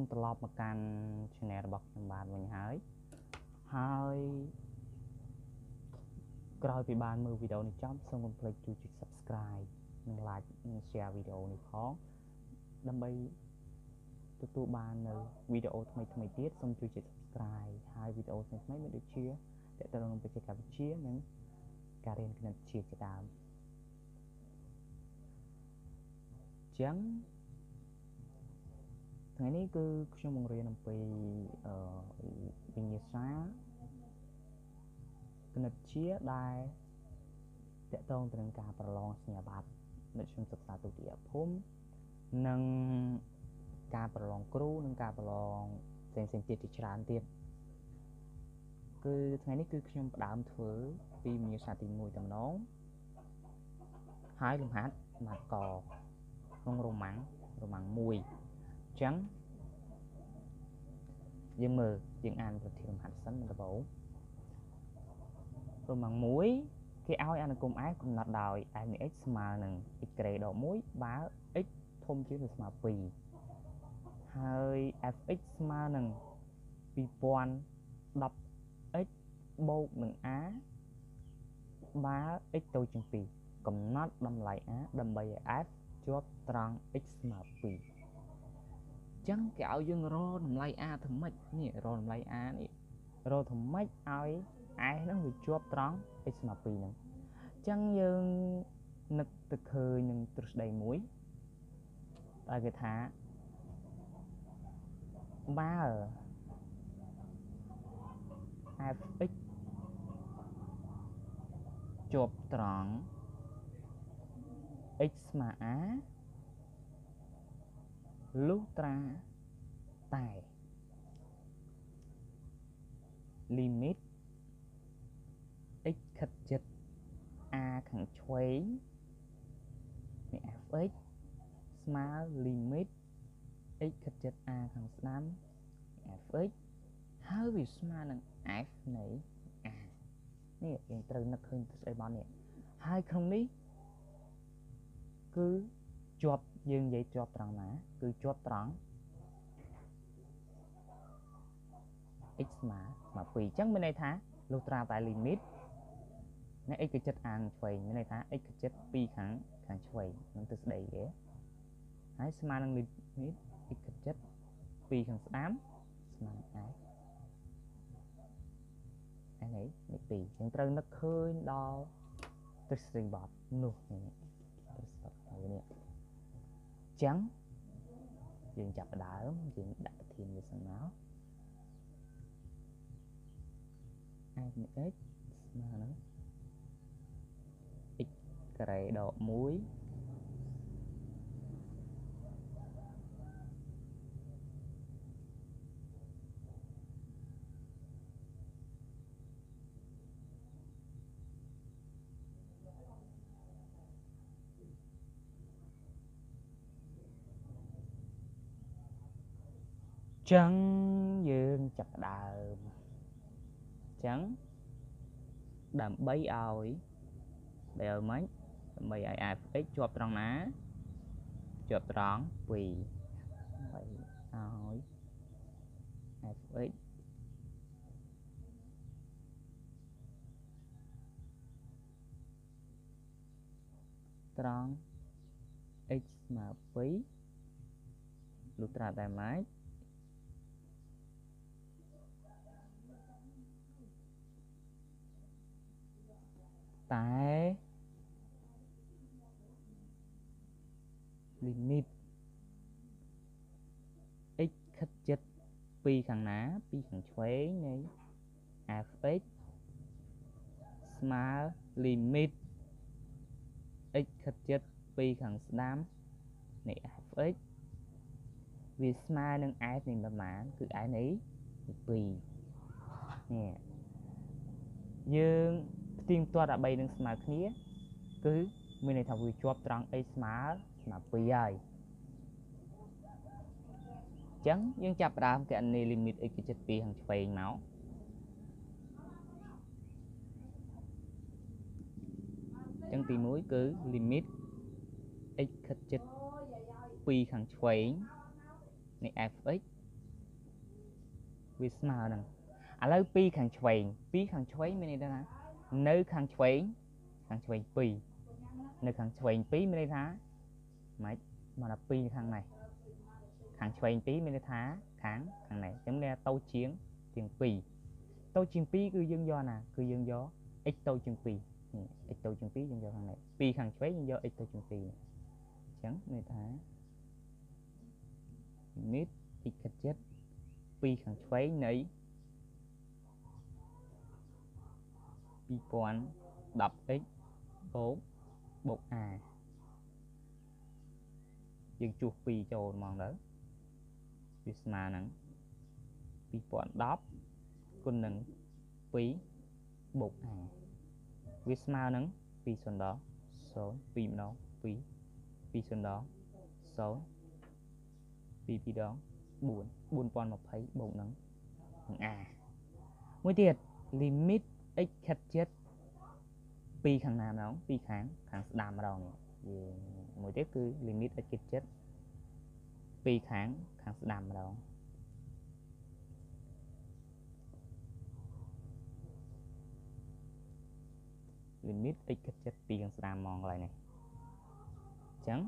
សូមស្វាគមន៍ត្រឡប់មកកាន់ channel របស់ខ្ញុំបាទវិញហើយហើយក្រោយពីបានមើលវីដេអូនេះចប់សូមកុំភ្លេចជួយចុច Subscribe និង Like និង Share វីដេអូនេះផងដើម្បីទទួលបាននៅវីដេអូថ្មីថ្មីទៀតសូមជួយចុច Subscribe ហើយវីដេអូថ្មីថ្មីមានដូចជាតើតើនឹងបច្ចេកវិទ្យានិងការរៀនគណិតវិទ្យាជាដើមចឹង ថ្ងៃនេះគឺខ្ញុំបង្រៀនអំពីអឺវិញ្ញាសាគណិតវិទ្យាដែលតកតងទៅនឹងការប្រឡងសញ្ញាបត្រនៅខ្ញុំសិក្សាទុតិយភូមិនិងការប្រឡងគ្រូនិងការប្រឡងផ្សេងផ្សេងទៀតជាច្រើនទៀតគឺថ្ងៃនេះគឺខ្ញុំផ្ដើមធ្វើពីវិញ្ញាសាទី1តំណងហើយលំហាត់ម៉ាត់កក្នុងរ៉ូម៉ាំងរ៉ូម៉ាំង1អញ្ចឹង យើងមើលយើងអានប្រធានលំហាត់សិនដំបូងរ៉ូម៉ាំង1គេឲ្យអនុគម f កំណត់ដោយ f នៃ x ស្មើនឹង x ក្រេដក1បើ x ធំជាងឬស្មើ2ហើយ fx ស្មើនឹង 2010x បូកនឹង a បើ x តូចជាង2កំណត់តម្លៃ a ដើម្បីឲ្យ f ជាប់ត្រង់ x ស្មើ2 ចឹងគេឲ្យយើងរកតម្លៃ a ធ្វើម៉េចនេះរកតម្លៃ a នេះរកធ្វើម៉េចឲ្យ s ហ្នឹងវាជាប់ត្រង់ x ស្មើ2ហ្នឹងចឹងយើងនឹកទៅឃើញនឹងទ្រឹស្ដីមួយដែលគេថាបើ fx ជាប់ត្រង់ x ស្មើ a លុះត្រាតែ limit x ខិតជិត a ខាងឆ្វេងនៃ fx ស្មើ limit x ខិតជិត a ខាងស្ដាំ fx ហើយវាស្មើនឹង f នៃ a នេះយើងត្រូវនឹកឃើញទស្សនវិបត្តិនេះហើយក្នុងនេះគឺ ជាប់យើងនិយាយជាប់ត្រង់ណាគឺជាប់ត្រង់ x ស្មើស្មើ2អញ្ចឹងមានន័យថាលុះត្រាតែ limit នៃ x គឺចិត្តអានឆ្វេងមានន័យថា x គឺចិត្តពីខាងខាងឆ្វេងនឹងទិសដីគេហើយស្មើនឹង limit x គឺចិត្តពីខាងស្ដាំស្មើនឹង i អានេះនេះពីរយើងត្រូវនឹកឃើញដល់ទ្រឹស្ដីបត់នោះនេះទ្រឹស្ដីបត់ហើយនេះ ចឹងយើងចាប់ផ្ដើមយើងដាក់ប្រធានវាសិនមក f នៃ x ស្មើនឹង x ការ៉េដក1 ចឹងយើងចាប់ដើមចឹងដើម្បីឲ្យដើម្បីឲ្យម៉េចដើម្បីឲ្យ fx ជាប់ត្រង់ណាជាប់ត្រង់2ដើម្បីឲ្យ fx ត្រង់ x ស្មើ2លុះត្រាតែម៉េច តែ limit x ខិតចិត្តពីខាងណាពីខាងឆ្វេងនៃ fx ស្មើ limit x ខិតចិត្តពីខាងស្ដាំនៃ fx វាស្មើនឹង f នៃប្រមាណគឺ f នៃ2នេះយើងផ្ទៀងផ្ទាត់ដើម្បីនឹងស្មើគ្នា គឺមានន័យថាវាជាប់ត្រង់ x ស្មើស្មើ2ហើយអញ្ចឹងយើងចាប់ផ្ដើមកណនី limit x គឺចិត្ត2ខាងឆ្វេងមកអញ្ចឹងទី1គឺ limit x ខិតចិត្ត2ខាងឆ្វេងនៃ fx វាស្មើនឹងឥឡូវពីខាងឆ្វេងពីខាងឆ្វេងមានន័យថា នៅខាងឆ្វេងខាងឆ្វេង2នៅខាងឆ្វេង2មានន័យថាម៉េចមកដល់2ខាងនេះខាងឆ្វេង2មានន័យថាខាងខាងនេះអញ្ចឹងមានតូចជាងជាង2តូចជាង2គឺយើងយកណាគឺយើងយក x តូចជាង2នេះ x តូចជាង2យើងយកខាងនេះ2ខាងឆ្វេងយើងយក x តូចជាង2អញ្ចឹងមានថា limit x ខិតចិត្ត2ខាងឆ្វេងនៃ 2010x បូកបូក a យើងជួស2ចូលហ្មងទៅវាស្មើនឹង2010គុណនឹង2បូក a វាស្មើនឹង2 0ដល់0 2ម្ដង2 2 0ដល់0 2 2ដង4 4020បូកនឹងនឹង a មួយទៀត limit x ខិតចិត្តពីខាងណាម្ដងពីខាងខាងស្ដាំម្ដងនេះមួយទៀតគឺ limit x ខិតចិត្តពីខាងខាងស្ដាំម្ដង limit x ខិតចិត្តពីខាងស្ដាំហ្មងកន្លែងនេះអញ្ចឹង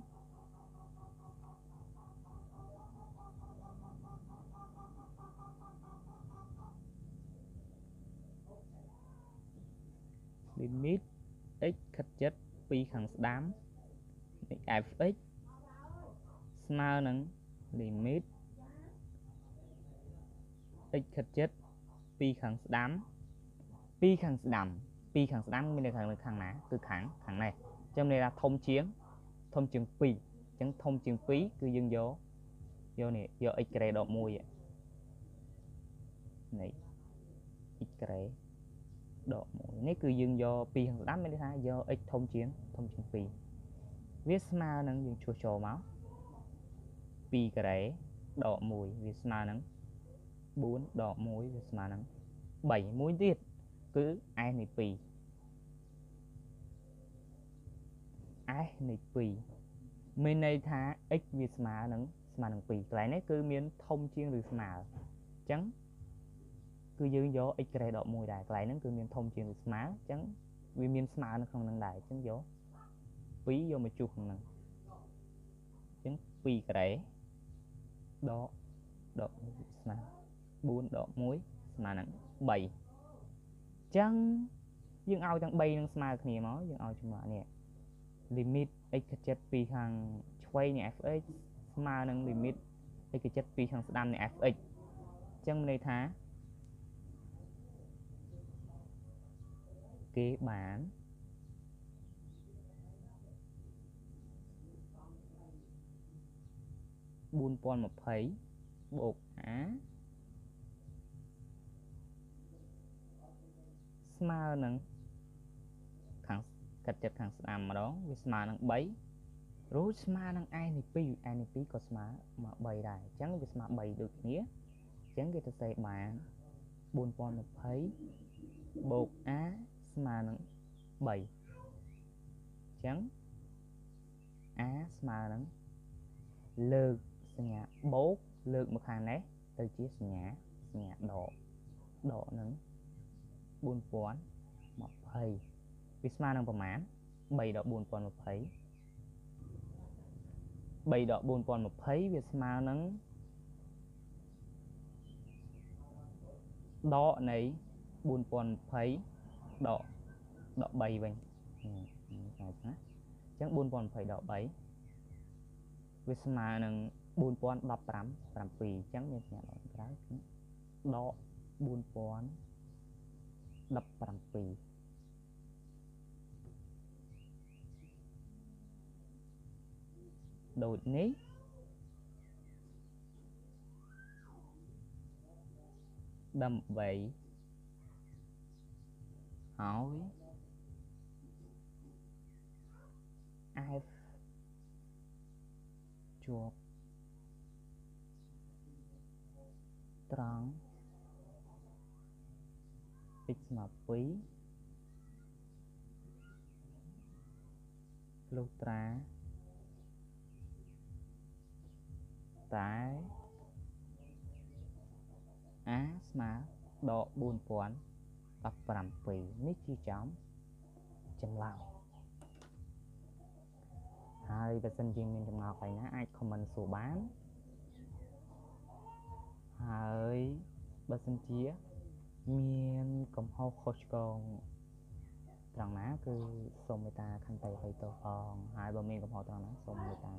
limit x ខិតចិត្តពីខាងស្ដាំនៃ fx ស្មើនឹង limit x ខិតចិត្តពីខាងស្ដាំពីខាងស្ដាំពីខាងស្ដាំមាននៅខាងនៅខាងណាគឺខាងខាងនេះអញ្ចឹងមានន័យថាធំជាងធំជាង2អញ្ចឹងធំជាង2គឺយើងយកយកនេះយក x ក្រេដក1នេះ x ក្រេ ដក1នេះគឺយើងយក2ខាងស្ដាំមានន័យថាយក x ធំជាងធំជាង2វាស្មើនឹងយើងឈូសចូលមក2ការ៉េដក1វាស្មើនឹង4ដក1វាស្មើនឹង3មួយទៀតគឺ s នៃ2 s នៃ2មានន័យថា x វាស្មើនឹងស្មើនឹង2កន្លែងនេះគឺមានធំជាងឬស្មើអញ្ចឹង គឺយើងយក x ក្រេដក1ដែរកន្លែងហ្នឹងគឺមានធំជាងឬស្មើអញ្ចឹងវាមានស្មើនៅក្នុងហ្នឹងដែរអញ្ចឹងយក2យកមកជួសក្នុងហ្នឹងអញ្ចឹង2ក្រេដកដកស្មើ4ដក1ស្មើនឹង3អញ្ចឹងយើងឲ្យទាំង3នឹងស្មើគ្នាមកយើងឲ្យចំណុចនេះ limit x ខិតចិត្តពីខាងឆ្វេងនៃ fx ស្មើនឹង limit x ខិតចិត្តពីខាងស្ដាំនៃ fx អញ្ចឹងមានន័យថា គេបាន4020បូក a ស្មើនឹងខាងកាត់ចិត្តខាងស្ដាំម្ដងវាស្មើនឹង3រួចស្មើនឹង a នៃ2 a នៃ2ក៏ស្មើមក3ដែរអញ្ចឹងវាស្មើ3ដូចគ្នាអញ្ចឹងគេទៅសេបាន4020បូក a ស្មើនឹង3អញ្ចឹង a ស្មើនឹងលើកសញ្ញាបូកលើកមកខាងនេះទៅជាសញ្ញាសញ្ញាដកដកនឹង4020វាស្មើនឹងប្រមាណ3ដក4020 3ដក4020វាស្មើនឹងដកនៃ4020 ដកដក3វិញចាណាអញ្ចឹង4020ដក3វាស្មើនឹង4015 7អញ្ចឹងមានសញ្ញាដកក្រៅដក4017ដូចនេះដើម្បី ហើយ F ជាប់ត្រង់ x ស្មើ2លុះត្រាតែ a ស្មើដក4000 17នេះជាចំចម្លើយហើយបើសិនជាមានចម្ងល់កន្លែងណាអាច comment សួរបានហើយបើសិនជាមានកំហុសខុសឆ្គងត្រង់ណាគឺសូមមេត្តាខន្តីអភ័យទោសផងហើយបើមានកំហុសត្រង់ណាសូមមេត្តា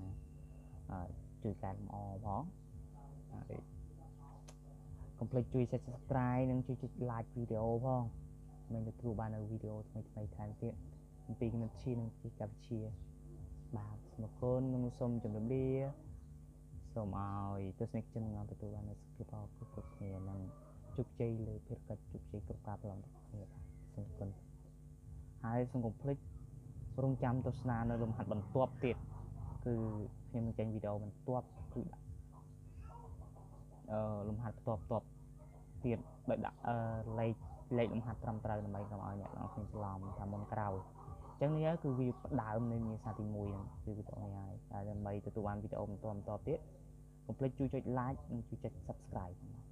ជួយកែលម្អផងហើយកុំ ភ្លេចជួយ Subscribe និងជួយចុច Like វីដេអូផងមិនទទួលបាននៅវីដេអូថ្មីថ្មីថែមទៀតអំពីគណិតវិទ្យានិងវិទ្យាវិទ្យាបាទសូមអរគុណនិងសូមជម្រាបលាសូមឲ្យទស្សនិកជននឹងទទួលបាននូវសុខភាពគ្រប់គ្នានិងជោគជ័យលើភារកិច្ចជោគជ័យគ្រប់ការប្រឡងរបស់គ្នាបាទសូមអរគុណហើយសូមកុំភ្លេចរងចាំទស្សនានៅលំហាត់បន្ទាប់ទៀតគឺខ្ញុំនឹងចេញវីដេអូបន្ទាប់គឺដាក់អឺ លំហាត់បន្ទាប់បន្ទាប់ទៀតដោយដាក់អឺលេខលេខលំហាត់ត្រឹមត្រូវដើម្បីកុំឲ្យអ្នកនរគ្នាច្រឡំថាមុនក្រោយអញ្ចឹងនេះគឺវាផ្ដើមនៃមាសាទី1ហ្នឹងគឺវីដេអូនេះហើយតែដើម្បីទទួលបានវីដេអូបន្តបន្តទៀតកុំភ្លេចជួយចុច like និងជួយចុច subscribe ផង